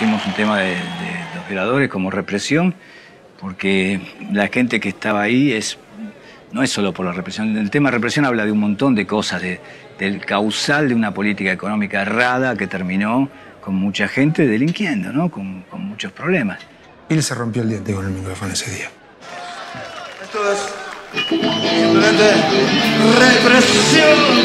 pusimos un tema de, los violadores como represión, porque la gente que estaba ahí es, no es solo por la represión. El tema de represión habla de un montón de cosas, del causal de una política económica errada que terminó con mucha gente delinquiendo, ¿no? con, muchos problemas. Y él se rompió el diente con el micrófono ese día. Esto es simplemente represión.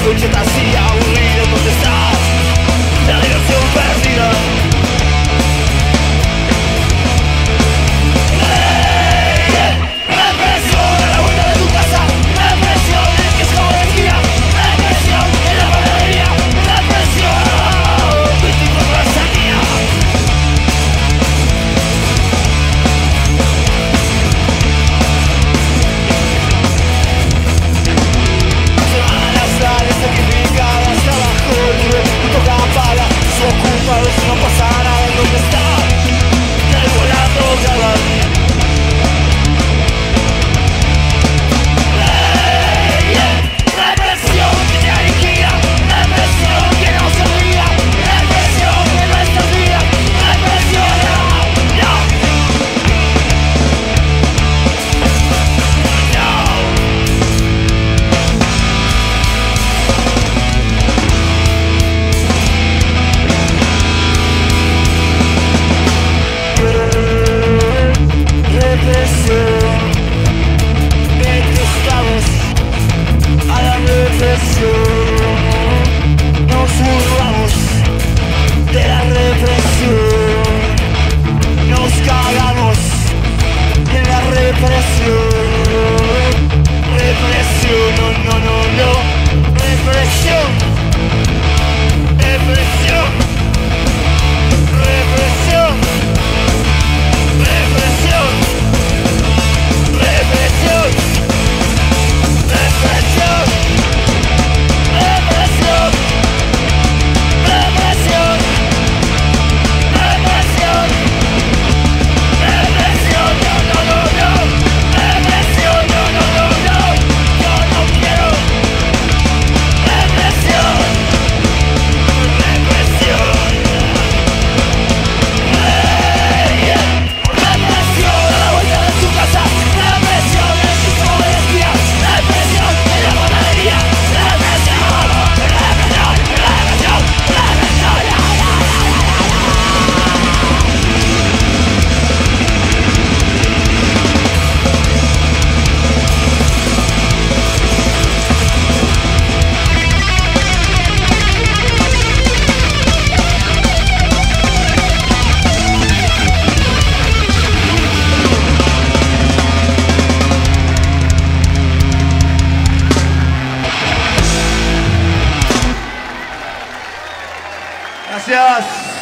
isso te trazia Gracias.